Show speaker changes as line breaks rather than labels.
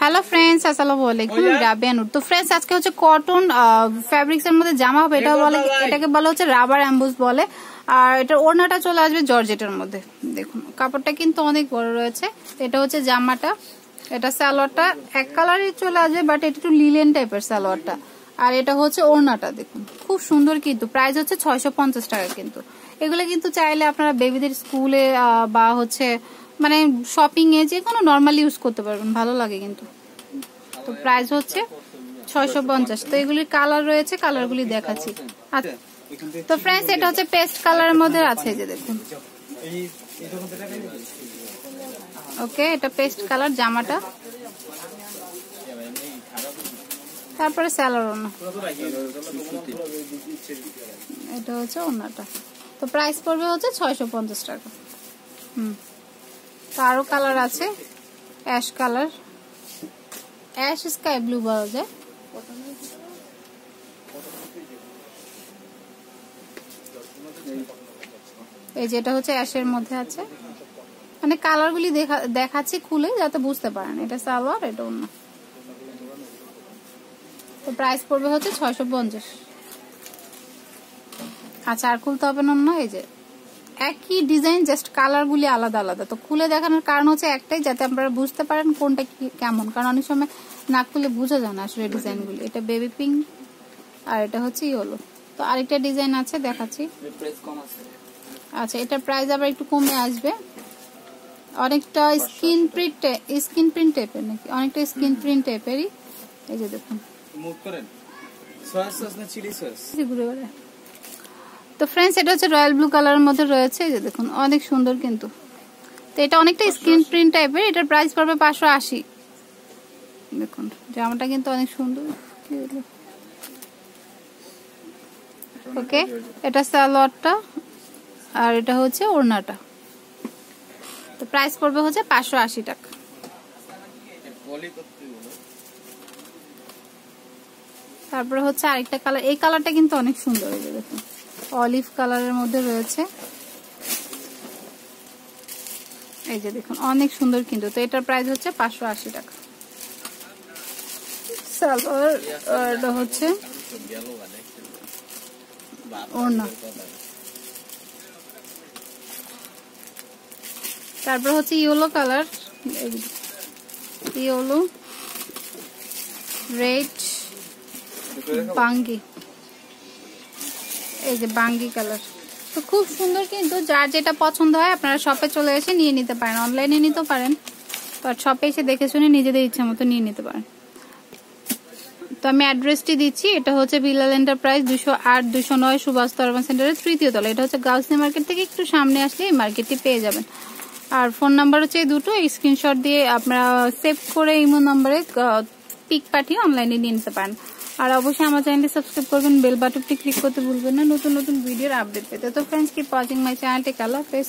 Hello friends আসসালামু আলাইকুম রাবিয়ানুর তো ফ্রেন্ডস আজকে হচ্ছে কটন ফ্যাব্রিক্স এর মধ্যে জামা হবে। এটা বলে এটাকে বলা হচ্ছে রাবার অ্যাম্বুস বলে। আর এটা ওড়নাটা চলে আসবে জর্জেটের মধ্যে। দেখুন কাপড়টা কিন্তু অনেক বড় রয়েছে। এটা হচ্ছে জামাটা। এটা সালোয়ারটা এক কালারই চলে আসবে বাট এটা একটু লিলেন টাইপের সালোয়ারটা। আর এটা হচ্ছে ওড়নাটা দেখুন। খুব সুন্দর কিন্তু। প্রাইস হচ্ছে ছয়শো পঞ্চাশ টাকা কিন্তু। এগুলো কিন্তু চাইলে আপনারা বেবিদের স্কুলে বা হচ্ছে মানে শপিং এ যে কোনো নর্মালি ইউজ করতে পারবেন, ভালো লাগে কিন্তু। তো প্রাইস হচ্ছে ছয়শো পঞ্চাশ। তো এগুলির কালার রয়েছে কালারগুলি দেখাচ্ছি। আচ্ছা তো ফ্রেন্ডস এটা হচ্ছে পেস্ট কালারের মধ্যে আছে যে দেখুন। ওকে, এটা পেস্ট কালার জামাটা। তারপরে স্যালার ওনা এটা হচ্ছে ওনাটা তো প্রাইস পড়বে হচ্ছে ছয়শো পঞ্চাশ টাকা। হুম। তো আরও কালার আছে? Ash colour. Ash sky blue পাওয়া যায়। এই যেটা হচ্ছে অ্যাশের মধ্যে আছে। মানে কালারগুলি দেখা, দেখাচ্ছি খুলে, যাতে বুঝতে পারেন। এটা সালোয়ার, এটা অন্য। তো প্রাইস পড়বে হচ্ছে ছয়শো পঞ্চাশ। আচ্ছা আর খুলতে হবে না অন্য? এই যে একই ডিজাইন জাস্ট কালারগুলি আলাদা আলাদা। তো খুলে দেখানোর কারণ হচ্ছে একটাই যাতে আপনারা বুঝতে পারেন কোনটা কেমন। কারণ অনেক সময় না খুলে বোঝা যায় না আসলে ডিজাইনগুলি এটা বেবি পিঙ্ক আর এটা হচ্ছে ইয়েলো তো আরেকটা ডিজাইন আছে দেখাচ্ছি। আচ্ছা এটার প্রাইস আবার একটু কমে আসবে। অনেকটা স্কিন প্রিন্ট স্কিন প্রিন্ট টাইপের নাকি? অনেকটা স্কিন প্রিন্ট টাইপেরই এই যে দেখুন। তো ফ্রেন্ডস এটা হচ্ছে রয়্যাল ব্লু কালারের মধ্যে রয়েছে এই যে দেখুন অনেক সুন্দর কিন্তু। তো এটা অনেকটা স্ক্রিন প্রিন্ট টাইপের এটার প্রাইস পড়বে পাঁচশো আশি। দেখুন জামাটা কিন্তু অনেক সুন্দর। ওকে এটা সালোয়ারটা আর এটা হচ্ছে ওড়নাটা। তো প্রাইস পড়বে হচ্ছে পাঁচশো আশি টাকা। তারপরে হচ্ছে আরেকটা কালার এই কালারটা কিন্তু অনেক সুন্দর হয়ে দেখুন। অলিভ কালারের মধ্যে রয়েছে। এই যে দেখুন, অনেক সুন্দর কিন্তু। তো এটার প্রাইস হচ্ছে পাঁচশো আশি টাকা। হচ্ছে ওড়না। তারপর হচ্ছে ইয়েলো কালার। ইয়েলো, রেড, বাঙ্গি। এই যে বাঙ্গি কালার। তো খুব সুন্দর কিন্তু, যার যেটা পছন্দ হয় আপনারা শপে চলে এসে নিয়ে নিতে পারেন। অনলাইনে নিতে পারেন বাট শপে এসে দেখে শুনে নিজেদের ইচ্ছা মতো নিয়ে নিতে পারেন। তো আমি অ্যাড্রেসটি দিচ্ছি, এটা হচ্ছে বিলাল এন্টারপ্রাইজ দুশো আট, দুশো নয় সুভাষ তরবান সেন্টারের তৃতীয় তলা। এটা হচ্ছে গার্লসি মার্কেট থেকে একটু সামনে আসলে এই মার্কেটটি পেয়ে যাবেন। আর ফোন নাম্বার হচ্ছে এই দুটো স্ক্রিনশট দিয়ে আপনারা সেভ করে ইমো নাম্বারে পিক পাঠিয়ে অনলাইনে নিয়ে নিতে পারেন। আর অবশ্যই আমার চ্যানেলটি সাবস্ক্রাইব করবেন, বেল বাটনটি ক্লিক করতে ভুলবেন না। নতুন নতুন ভিডিওর আপডেট পেতে তো ফ্রেন্ডস কি ওয়াচিং মাই চ্যানেলটি কালার হাফেজ